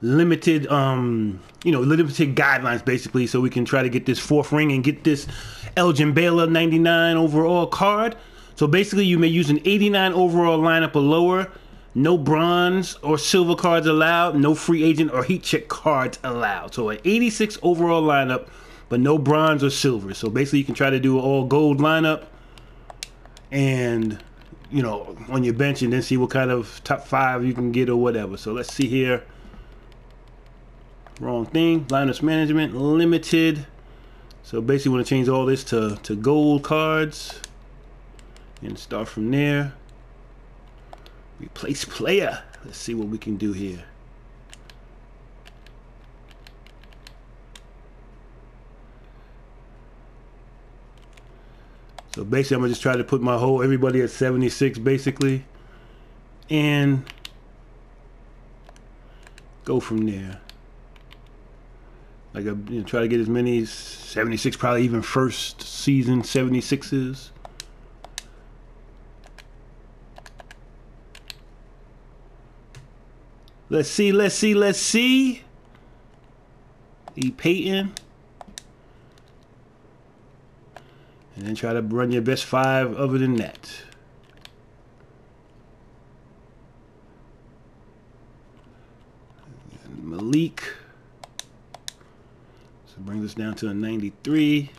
limited, um, you know, limited guidelines basically, so we can try to get this fourth ring and get this Elgin Baylor 99 overall card. So basically, you may use an 89 overall lineup or lower. No bronze or silver cards allowed. No free agent or heat check cards allowed. So an 86 overall lineup, but no bronze or silver. So basically, you can try to do an all gold lineup and you know on your bench and then see what kind of top five you can get or whatever. So let's see here. Wrong thing. Lineups management limited. So basically, want to change all this to to gold cards and start from there. Replace player. Let's see what we can do here. So basically, I'm gonna just try to put my whole everybody at 76 basically, and go from there. Like I you know, try to get as many 76, probably even first season 76s. Let's see, let's see, let's see. E. Payton. And then try to run your best five other than that. Malik. So brings us down to a 93.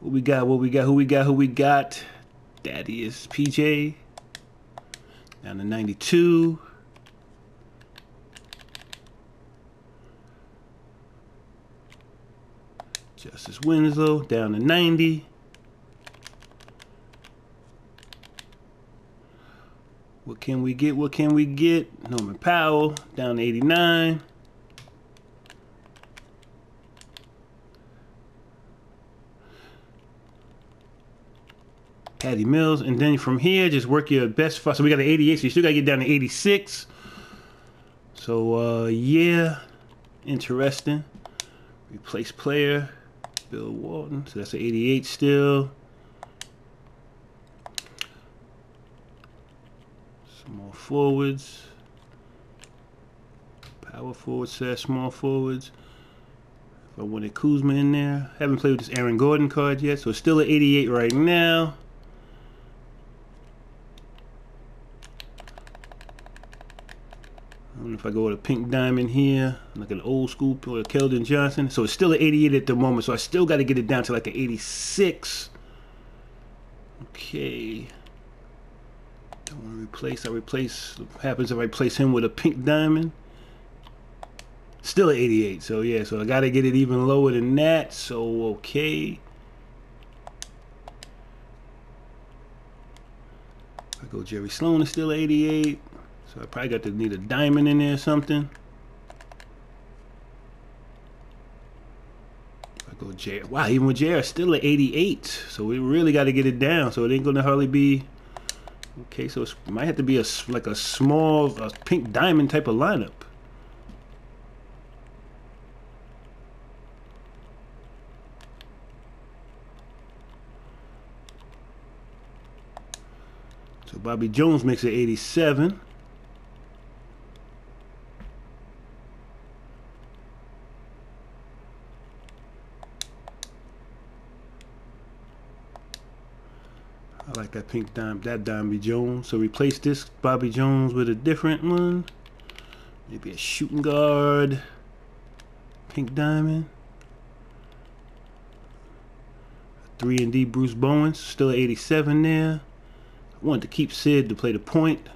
What we got? What we got? Who we got? Who we got? Daddy is PJ. Down to 92. Justice Winslow down to 90. What can we get? What can we get? Norman Powell down to 89. Patty Mills, and then from here, just work your best. So we got an 88, so you still got to get down to 86. So, uh, yeah, interesting. Replace player, Bill Walton. So that's an 88 still. Some more forwards. Power forward slash small forwards. If I wanted Kuzma in there. Haven't played with this Aaron Gordon card yet, so it's still at 88 right now. I don't know if I go with a pink diamond here, like an old school or Keldon Johnson. So it's still an 88 at the moment. So I still got to get it down to like an 86. Okay. Don't want to replace. I replace. Happens if I replace him with a pink diamond? Still an 88. So yeah. So I got to get it even lower than that. So okay. I go Jerry Sloan is still 88. So I probably got to need a diamond in there or something. I go J. Wow, even with JR, still at 88. So we really got to get it down. So it ain't gonna hardly be. Okay, so it might have to be a like a small a pink diamond type of lineup. So Bobby Jones makes it 87. I like that pink dime, that Bobby Jones. So replace this Bobby Jones with a different one. Maybe a shooting guard. Pink diamond. 3 and D Bruce Bowen, still at 87 there. I wanted to keep Sid to play the point.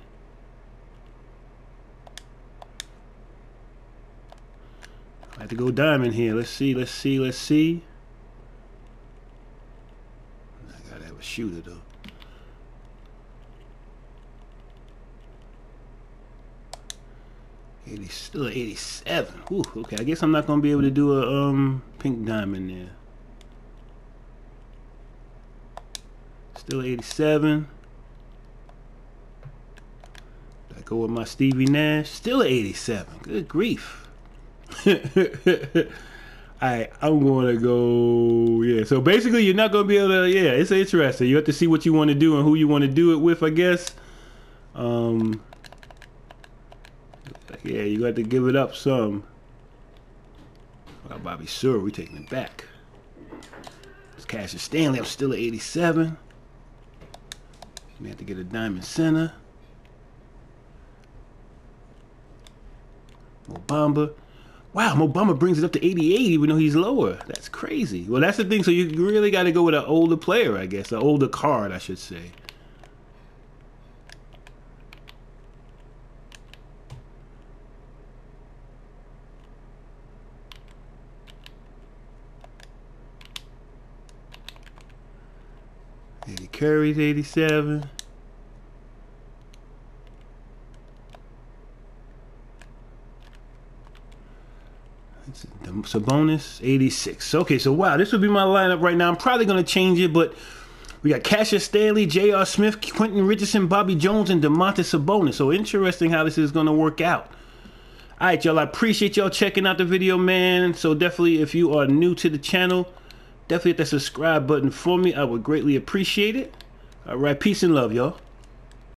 I have to go diamond here. Let's see, let's see, let's see. I gotta have a shooter though. 80, still 87. Ooh, okay, I guess I'm not gonna be able to do a um pink diamond there. Still 87. I go with my Stevie Nash. Still 87. Good grief. Alright, I'm gonna go. Yeah, so basically, you're not gonna be able to. Yeah, it's interesting. You have to see what you want to do and who you want to do it with, I guess. Um, yeah, you got to give it up some. Well, Bobby Sure, we taking it back. It's Cassius Stanley. I'm still at 87. We have to get a diamond center. Mo Bamba. Wow, Mo Bamba brings it up to 88 even though he's lower. That's crazy. Well, that's the thing. So you really got to go with an older player, I guess. An older card, I should say. Eddy Curry's 87. Sabonis, 86. Okay, so wow, this would be my lineup right now. I'm probably going to change it, but we got Cassius Stanley, J.R. Smith, Quentin Richardson, Bobby Jones, and Domantas Sabonis. So interesting how this is going to work out. All right, y'all. I appreciate y'all checking out the video, man. So definitely, if you are new to the channel, definitely hit that subscribe button for me. I would greatly appreciate it. All right, peace and love, y'all.